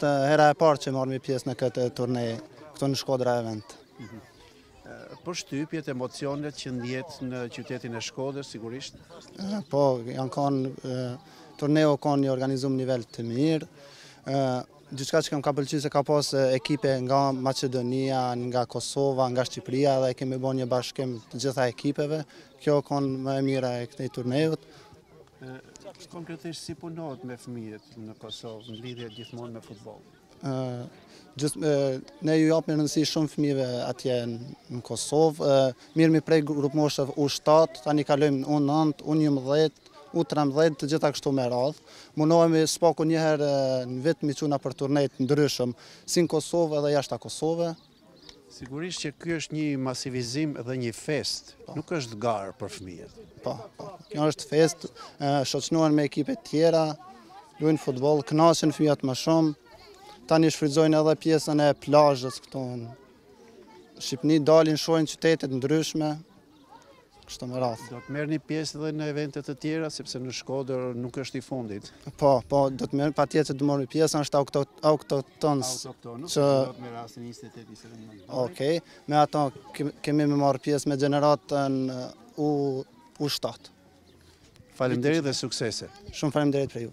Është hera e parë që marrmi pjesë në këtë turne, këtu në Shkodra Event. Mhm. Përshtypjet, emocionet që ndjetë në qytetin e Shkodrës, sigurisht? Po, janë kanë, turneu kanë i organizum nivel të mirë, gjithçka m'ka pëlqy se ka pas ekipe nga Maqedonia, nga Kosova, nga Shqipria dhe kemi bo një bashkim të gjitha ekipeve. Kjo konë më e mira e këtij turneut. Konkretisht si punohet me fëmijët në Kosovë, në lidhje gjithmonë me futboll? Ne ju japmi rëndësi shumë fëmijëve atje në Kosovë. Marrmi prej grupmoshëve u 7, tani kalojmë u 9, u 11, u 13, të gjitha kështu me radhë. Munohemi s'paku njëherë në vit me i çu nëpër turne t'ndryshëm, si në Kosovë edhe jashta Kosove. Sigurisht që ky është një masivizim dhe një festë, nuk është garë për fëmijët. Po, po, kjo është festë, shoqnohen me ekipe tjera, luajnë futboll, kënaqen fëmijët më shumë. Tani shfrytëzojnë edhe pjesën e plazhës këtu n'Shqipni, dalin, shohin qytete t'ndryshme, Kështu me radhë. Do të merrni pjesë edhe në evente të tjera sepse në Shkodër nuk është i fundit. Po, po, do të merr patjetër se do marrë pjesë në është Autochthonous. Autochthonous. Që me rastin 28, 29. Okej, me ato kemi me marrë pjesë me gjeneratën u u shtat. Faleminderit dhe suksese. Shumë faleminderit për ju.